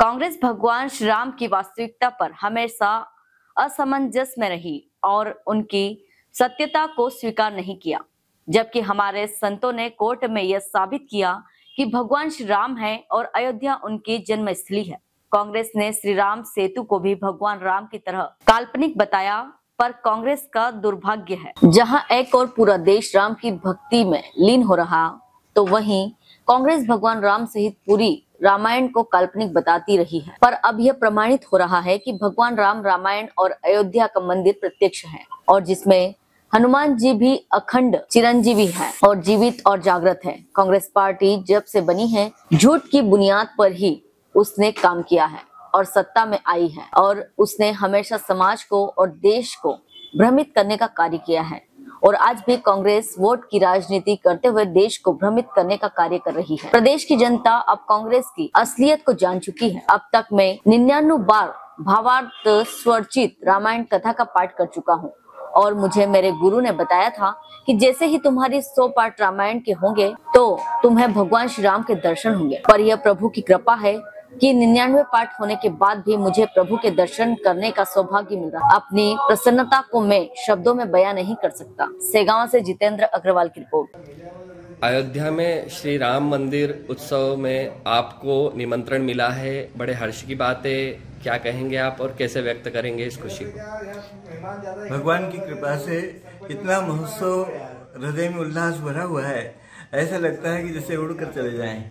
कांग्रेस भगवान श्री राम की वास्तविकता पर हमेशा असमंजस में रही और उनकी सत्यता को स्वीकार नहीं किया, जबकि हमारे संतों ने कोर्ट में यह साबित किया कि भगवान श्री राम है और अयोध्या उनकी जन्मस्थली है। कांग्रेस ने श्री राम सेतु को भी भगवान राम की तरह काल्पनिक बताया, पर कांग्रेस का दुर्भाग्य है। जहाँ एक और पूरा देश राम की भक्ति में लीन हो रहा तो वहीं कांग्रेस भगवान राम सहित पूरी रामायण को काल्पनिक बताती रही है। पर अब यह प्रमाणित हो रहा है कि भगवान राम रामायण और अयोध्या का मंदिर प्रत्यक्ष है और जिसमें हनुमान जी भी अखंड, चिरंजीवी है और जीवित और जागृत है। कांग्रेस पार्टी जब से बनी है, झूठ की बुनियाद पर ही उसने काम किया है और सत्ता में आई है और उसने हमेशा समाज को और देश को भ्रमित करने का कार्य किया है। और आज भी कांग्रेस वोट की राजनीति करते हुए देश को भ्रमित करने का कार्य कर रही है। प्रदेश की जनता अब कांग्रेस की असलियत को जान चुकी है। अब तक मैं निन्यानवे बार भावार्थ स्वरचित रामायण कथा का पाठ कर चुका हूँ। और मुझे मेरे गुरु ने बताया था कि जैसे ही तुम्हारी सौ पाठ रामायण के होंगे तो तुम्हें भगवान श्री राम के दर्शन होंगे। पर यह प्रभु की कृपा है कि निन्यानवे पाठ होने के बाद भी मुझे प्रभु के दर्शन करने का सौभाग्य मिल रहा। अपनी प्रसन्नता को मैं शब्दों में बयां नहीं कर सकता। सेगांव से जितेंद्र अग्रवाल की रिपोर्ट। अयोध्या में श्री राम मंदिर उत्सव में आपको निमंत्रण मिला है। बड़े हर्ष की बात है। क्या कहेंगे आप और कैसे व्यक्त करेंगे इस खुशी को? भगवान की कृपा से इतना महोत्सव हृदय में उल्लास भरा हुआ है। ऐसा लगता है कि जैसे उड़कर चले जाएँ।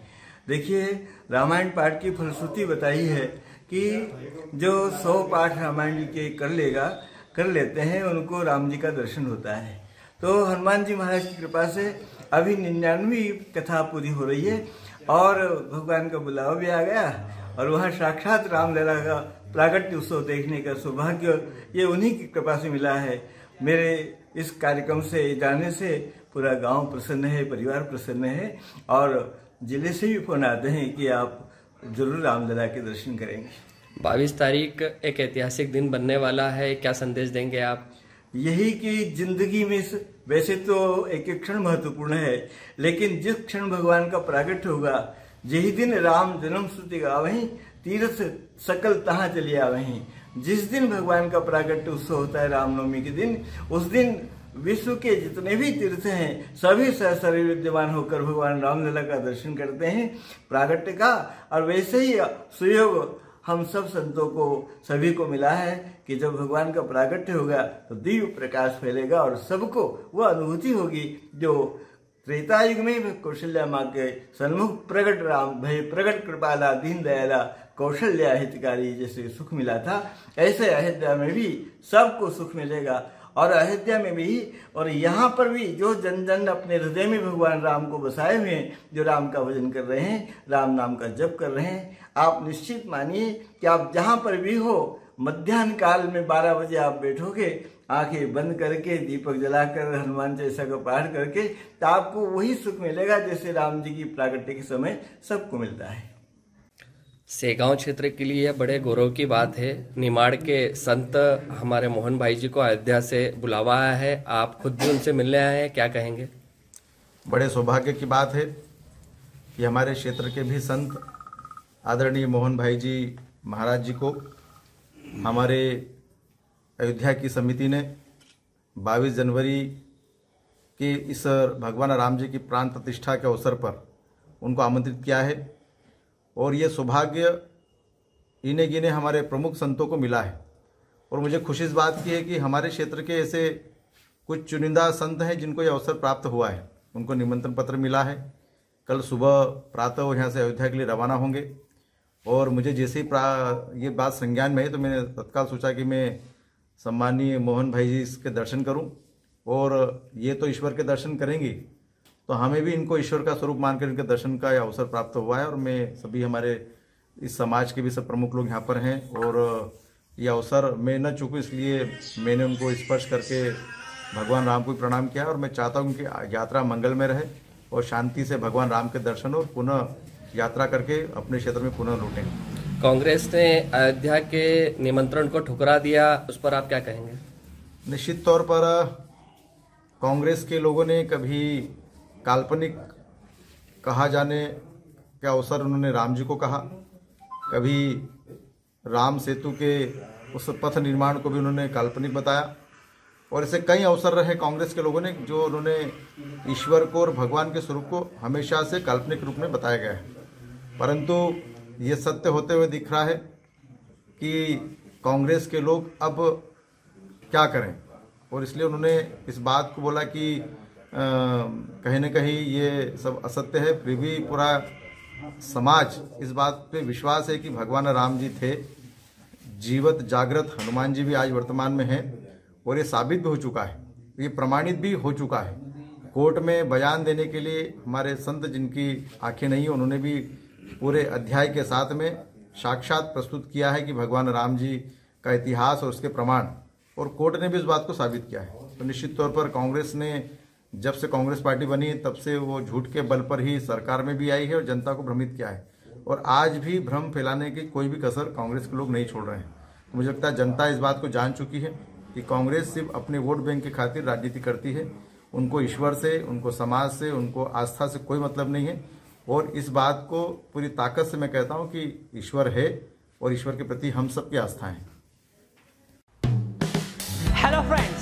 देखिए, रामायण पाठ की फलश्रुति बताई है कि जो सौ पाठ रामायण जी के कर लेगा, कर लेते हैं, उनको राम जी का दर्शन होता है। तो हनुमान जी महाराज की कृपा से अभी निन्यानवी कथा पूरी हो रही है और भगवान का बुलावा भी आ गया और वहाँ साक्षात रामलीला का प्रागट्य उत्सव देखने का सौभाग्य ये उन्हीं की कृपा से मिला है। मेरे इस कार्यक्रम से, जाने से पूरा गाँव प्रसन्न है, परिवार प्रसन्न है और ज़िले से भी फ़ोन आते हैं कि आप ज़रूर रामलीला के दर्शन करेंगे। बाईस तारीख एक ऐतिहासिक दिन बनने वाला है क्या संदेश देंगे आप? यही कि ज़िंदगी में वैसे तो एक एक क्षण महत्वपूर्ण है लेकिन जिस क्षण भगवान का प्रागट होगा यही दिन राम जन्म श्रुति वही तीर्थ सकल तहा चले आवही। जिस दिन भगवान का प्रागट उत्सव होता है रामनवमी के दिन उस दिन विश्व के जितने भी तीर्थ हैं, सभी सहसरी विद्यमान होकर भगवान रामलला का दर्शन करते हैं, प्रागट्य का। और वैसे ही सुयोग हम सब संतों को, सभी को मिला है कि जब भगवान का प्रागट्य होगा तो दिव्य प्रकाश फैलेगा और सबको वह अनुभूति होगी जो त्रेता युग में कौशल्या माँ के सन्मुख प्रगट राम, भय प्रगट कृपाला, दीन दयाला, कौशल्या हितकारी जैसे सुख मिला था, ऐसे अयोध्या में भी सबको सुख मिलेगा। और अयोध्या में भी, और यहाँ पर भी जो जन जन अपने हृदय में भगवान राम को बसाए हुए हैं, जो राम का भजन कर रहे हैं, राम नाम का जप कर रहे हैं, आप निश्चित मानिए कि आप जहाँ पर भी हो, मध्यान्ह काल में 12 बजे आप बैठोगे, आँखें बंद करके, दीपक जलाकर, हनुमान चालीसा का पाठ करके तो आपको वही सुख मिलेगा जैसे राम जी की प्रागट्य के समय सबको मिलता है। सेगांव क्षेत्र के लिए यह बड़े गौरव की बात है। निमाड़ के संत हमारे मोहन भाई जी को अयोध्या से बुलावा आया है। आप खुद भी उनसे मिलने आए हैं, क्या कहेंगे? बड़े सौभाग्य की बात है कि हमारे क्षेत्र के भी संत आदरणीय मोहन भाई जी महाराज जी को हमारे अयोध्या की समिति ने 22 जनवरी के इस भगवान राम जी की प्राण प्रतिष्ठा के अवसर पर उनको आमंत्रित किया है। और ये सौभाग्य इन्हें गिने हमारे प्रमुख संतों को मिला है। और मुझे खुशी इस बात की है कि हमारे क्षेत्र के ऐसे कुछ चुनिंदा संत हैं जिनको ये अवसर प्राप्त हुआ है। उनको निमंत्रण पत्र मिला है। कल सुबह प्रातः वो यहाँ से अयोध्या के लिए रवाना होंगे। और मुझे जैसे ही प्रा ये बात संज्ञान में है तो मैंने तत्काल सोचा कि मैं सम्मानीय मोहन भाई जी इसके दर्शन करूँ। और ये तो ईश्वर के दर्शन करेंगे। तो हमें भी इनको ईश्वर का स्वरूप मानकर इनके दर्शन का अवसर प्राप्त हुआ है और मैं सभी हमारे इस समाज के भी सब प्रमुख लोग यहाँ पर हैं और ये अवसर मैं न चूकूँ इसलिए मैंने उनको स्पर्श करके भगवान राम को प्रणाम किया और मैं चाहता हूँ कि यात्रा मंगल में रहे और शांति से भगवान राम के दर्शन और पुनः यात्रा करके अपने क्षेत्र में पुनः लौटें। कांग्रेस ने अयोध्या के निमंत्रण को ठुकरा दिया उस पर आप क्या कहेंगे? निश्चित तौर पर कांग्रेस के लोगों ने कभी काल्पनिक कहा जाने के अवसर उन्होंने राम जी को कहा। कभी राम सेतु के उस पथ निर्माण को भी उन्होंने काल्पनिक बताया। और ऐसे कई अवसर रहे कांग्रेस के लोगों ने, जो उन्होंने ईश्वर को और भगवान के स्वरूप को हमेशा से काल्पनिक रूप में बताया गया है। परंतु ये सत्य होते हुए दिख रहा है कि कांग्रेस के लोग अब क्या करें। और इसलिए उन्होंने इस बात को बोला कि कहीं ना कहीं ये सब असत्य है। फिर भी पूरा समाज इस बात पे विश्वास है कि भगवान राम जी थे। जीवत, जागृत हनुमान जी भी आज वर्तमान में हैं और ये साबित भी हो चुका है। ये प्रमाणित भी हो चुका है। कोर्ट में बयान देने के लिए हमारे संत जिनकी आँखें नहीं उन्होंने भी पूरे अध्याय के साथ में साक्षात प्रस्तुत किया है कि भगवान राम जी का इतिहास और उसके प्रमाण। और कोर्ट ने भी इस बात को साबित किया है। तो निश्चित तौर पर कांग्रेस ने जब से कांग्रेस पार्टी बनी, तब से वो झूठ के बल पर ही सरकार में भी आई है और जनता को भ्रमित किया है। और आज भी भ्रम फैलाने की कोई भी कसर कांग्रेस के लोग नहीं छोड़ रहे हैं। तो मुझे लगता है जनता इस बात को जान चुकी है कि कांग्रेस सिर्फ़ अपने वोट बैंक की खातिर राजनीति करती है। उनको ईश्वर से, उनको समाज से, उनको आस्था से कोई मतलब नहीं है। और इस बात को पूरी ताकत से मैं कहता हूँ कि ईश्वर है और ईश्वर के प्रति हम सबकी आस्था है।